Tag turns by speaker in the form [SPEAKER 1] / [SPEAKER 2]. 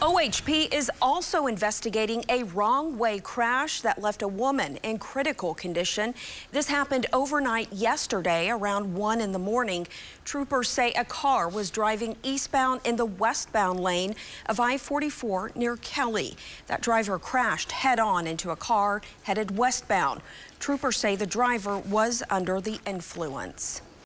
[SPEAKER 1] OHP is also investigating a wrong-way crash that left a woman in critical condition. This happened overnight yesterday around 1 in the morning. Troopers say a car was driving eastbound in the westbound lane of I-44 near Kelly. That driver crashed head-on into a car headed westbound. Troopers say the driver was under the influence.